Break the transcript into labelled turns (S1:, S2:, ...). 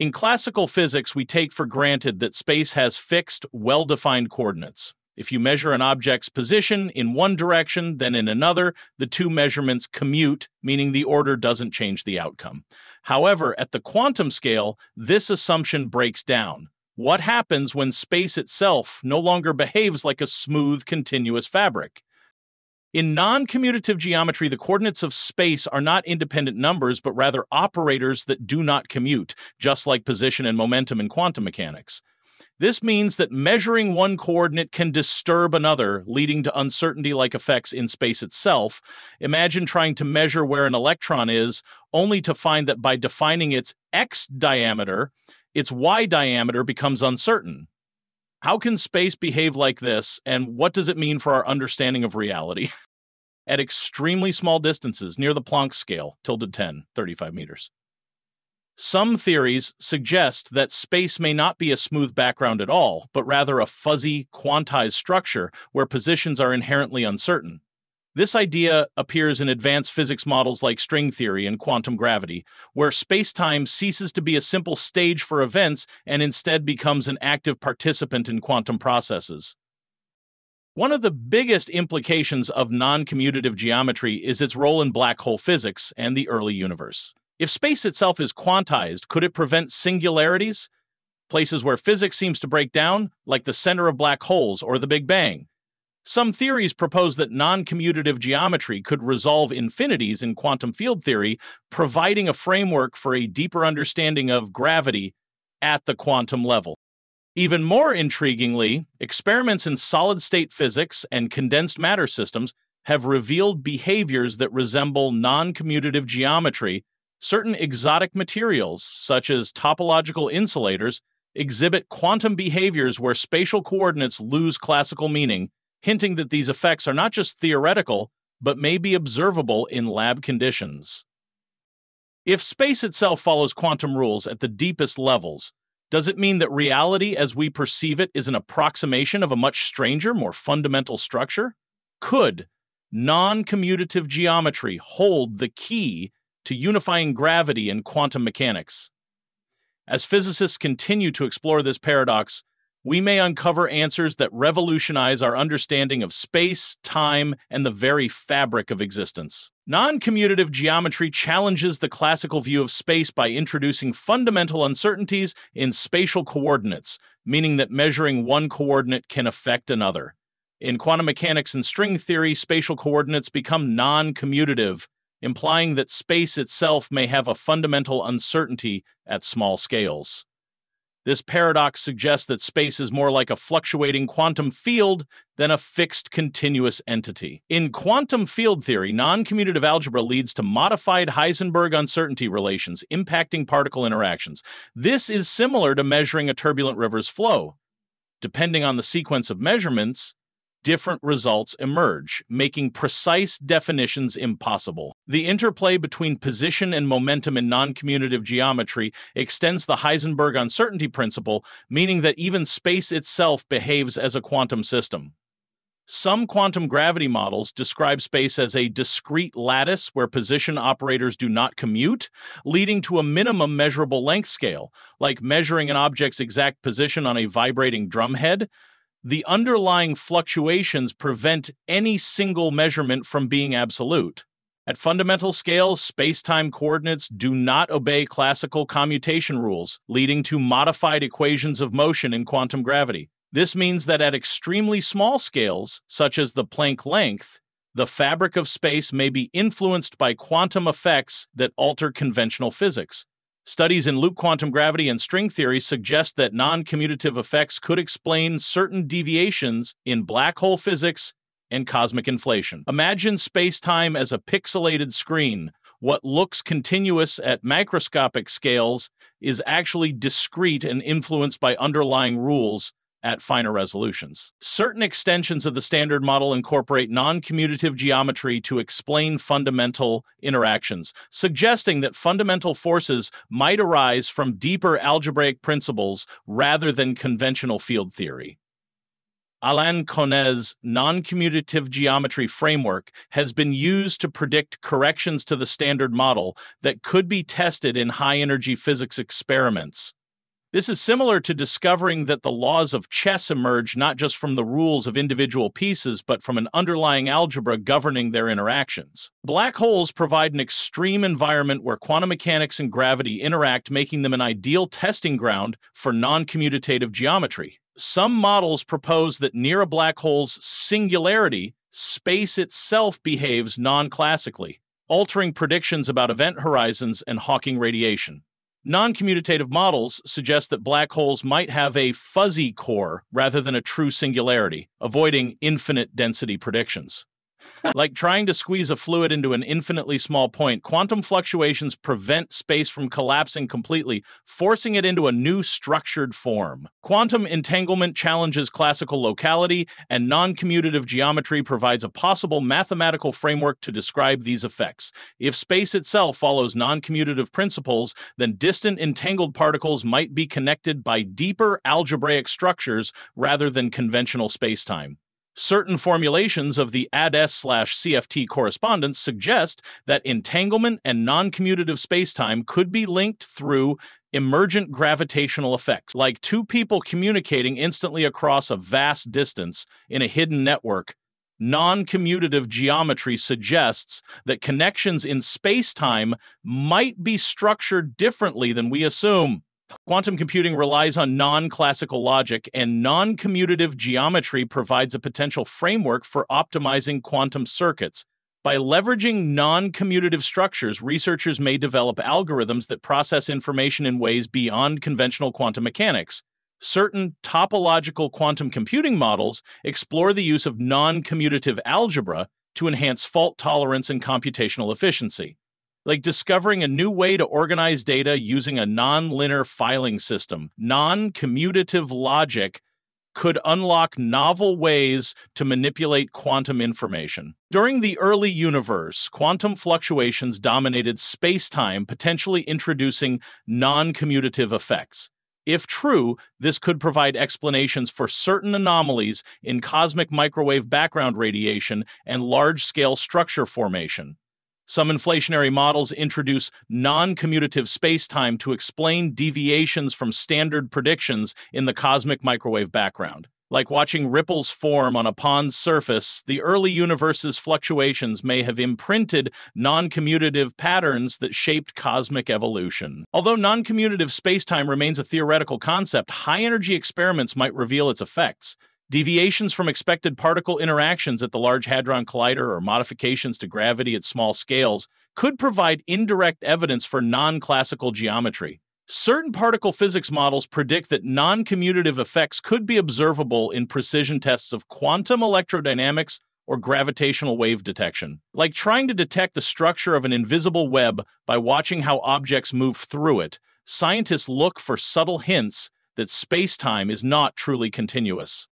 S1: In classical physics, we take for granted that space has fixed, well defined coordinates. If you measure an object's position in one direction, then in another, the two measurements commute, meaning the order doesn't change the outcome. However, at the quantum scale, this assumption breaks down. What happens when space itself no longer behaves like a smooth, continuous fabric? In non commutative geometry, the coordinates of space are not independent numbers, but rather operators that do not commute, just like position and momentum in quantum mechanics. This means that measuring one coordinate can disturb another, leading to uncertainty like effects in space itself. Imagine trying to measure where an electron is, only to find that by defining its x diameter, its y diameter becomes uncertain. How can space behave like this, and what does it mean for our understanding of reality? At extremely small distances, near the Planck scale, tilde 10, 35 meters. Some theories suggest that space may not be a smooth background at all, but rather a fuzzy, quantized structure where positions are inherently uncertain. This idea appears in advanced physics models like string theory and quantum gravity, where space-time ceases to be a simple stage for events and instead becomes an active participant in quantum processes. One of the biggest implications of non-commutative geometry is its role in black hole physics and the early universe. If space itself is quantized, could it prevent singularities? Places where physics seems to break down, like the center of black holes or the Big Bang. Some theories propose that non-commutative geometry could resolve infinities in quantum field theory, providing a framework for a deeper understanding of gravity at the quantum level. Even more intriguingly, experiments in solid-state physics and condensed matter systems have revealed behaviors that resemble non-commutative geometry. Certain exotic materials, such as topological insulators, exhibit quantum behaviors where spatial coordinates lose classical meaning hinting that these effects are not just theoretical, but may be observable in lab conditions. If space itself follows quantum rules at the deepest levels, does it mean that reality as we perceive it is an approximation of a much stranger, more fundamental structure? Could non commutative geometry hold the key to unifying gravity and quantum mechanics? As physicists continue to explore this paradox, we may uncover answers that revolutionize our understanding of space, time, and the very fabric of existence. Non commutative geometry challenges the classical view of space by introducing fundamental uncertainties in spatial coordinates, meaning that measuring one coordinate can affect another. In quantum mechanics and string theory, spatial coordinates become non commutative, implying that space itself may have a fundamental uncertainty at small scales. This paradox suggests that space is more like a fluctuating quantum field than a fixed continuous entity. In quantum field theory, non-commutative algebra leads to modified Heisenberg uncertainty relations impacting particle interactions. This is similar to measuring a turbulent river's flow. Depending on the sequence of measurements, different results emerge, making precise definitions impossible. The interplay between position and momentum in non-commutative geometry extends the Heisenberg uncertainty principle, meaning that even space itself behaves as a quantum system. Some quantum gravity models describe space as a discrete lattice where position operators do not commute, leading to a minimum measurable length scale, like measuring an object's exact position on a vibrating drumhead, the underlying fluctuations prevent any single measurement from being absolute. At fundamental scales, space-time coordinates do not obey classical commutation rules, leading to modified equations of motion in quantum gravity. This means that at extremely small scales, such as the Planck length, the fabric of space may be influenced by quantum effects that alter conventional physics. Studies in loop quantum gravity and string theory suggest that non commutative effects could explain certain deviations in black hole physics and cosmic inflation. Imagine space time as a pixelated screen. What looks continuous at macroscopic scales is actually discrete and influenced by underlying rules at finer resolutions. Certain extensions of the standard model incorporate non-commutative geometry to explain fundamental interactions, suggesting that fundamental forces might arise from deeper algebraic principles rather than conventional field theory. Alain Connes' non-commutative geometry framework has been used to predict corrections to the standard model that could be tested in high-energy physics experiments. This is similar to discovering that the laws of chess emerge not just from the rules of individual pieces, but from an underlying algebra governing their interactions. Black holes provide an extreme environment where quantum mechanics and gravity interact, making them an ideal testing ground for non-commutative geometry. Some models propose that near a black hole's singularity, space itself behaves non-classically, altering predictions about event horizons and Hawking radiation. Non-commutative models suggest that black holes might have a fuzzy core rather than a true singularity, avoiding infinite density predictions. Like trying to squeeze a fluid into an infinitely small point, quantum fluctuations prevent space from collapsing completely, forcing it into a new structured form. Quantum entanglement challenges classical locality, and non-commutative geometry provides a possible mathematical framework to describe these effects. If space itself follows non-commutative principles, then distant entangled particles might be connected by deeper algebraic structures rather than conventional spacetime. Certain formulations of the ADS/CFT correspondence suggest that entanglement and non-commutative spacetime could be linked through emergent gravitational effects, like two people communicating instantly across a vast distance in a hidden network. Non-commutative geometry suggests that connections in spacetime might be structured differently than we assume. Quantum computing relies on non-classical logic, and non-commutative geometry provides a potential framework for optimizing quantum circuits. By leveraging non-commutative structures, researchers may develop algorithms that process information in ways beyond conventional quantum mechanics. Certain topological quantum computing models explore the use of non-commutative algebra to enhance fault tolerance and computational efficiency like discovering a new way to organize data using a non-linear filing system. Non-commutative logic could unlock novel ways to manipulate quantum information. During the early universe, quantum fluctuations dominated space-time, potentially introducing non-commutative effects. If true, this could provide explanations for certain anomalies in cosmic microwave background radiation and large-scale structure formation. Some inflationary models introduce non-commutative spacetime to explain deviations from standard predictions in the cosmic microwave background. Like watching ripples form on a pond's surface, the early universe's fluctuations may have imprinted non-commutative patterns that shaped cosmic evolution. Although non-commutative spacetime remains a theoretical concept, high-energy experiments might reveal its effects. Deviations from expected particle interactions at the Large Hadron Collider or modifications to gravity at small scales could provide indirect evidence for non-classical geometry. Certain particle physics models predict that non-commutative effects could be observable in precision tests of quantum electrodynamics or gravitational wave detection. Like trying to detect the structure of an invisible web by watching how objects move through it, scientists look for subtle hints that space-time is not truly continuous.